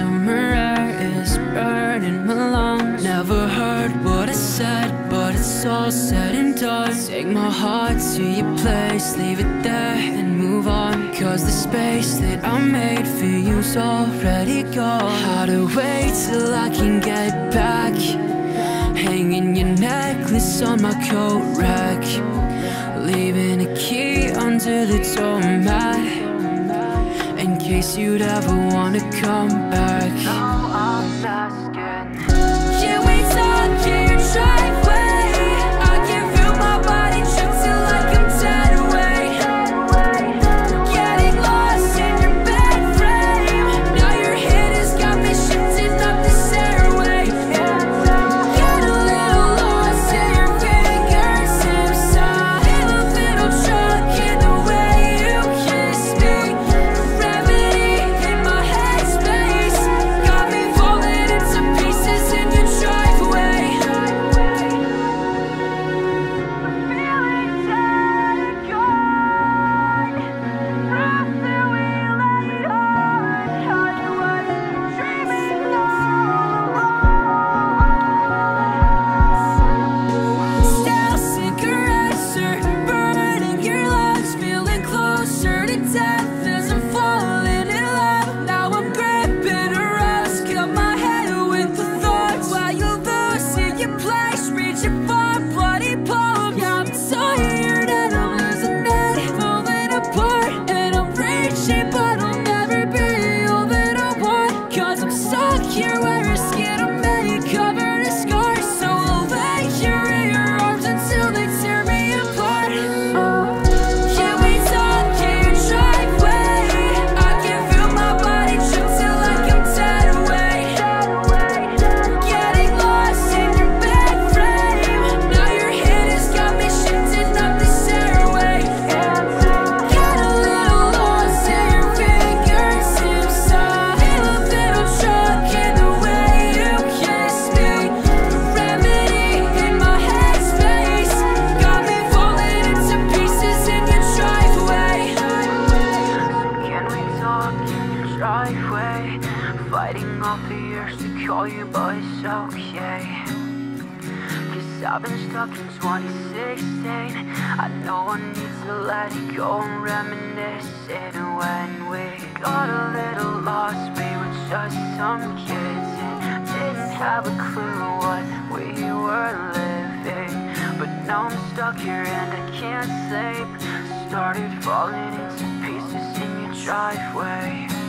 summer air is burning my lungs. Never heard what I said, but it's all said and done. Take my heart to your place, leave it there and move on. Cause the space that I made for you's already gone. How to wait till I can get back? Hanging your necklace on my coat rack. Leaving a key under the doormat case you'd ever wanna come back. I'm Fighting off the urge to call you, it's okay. Cause I've been stuck in 2016 I know I need to let it go and reminisce reminiscing When we got a little lost We were just some kids And didn't have a clue what we were living. But now I'm stuck here and I can't sleep. Started falling into pieces in your driveway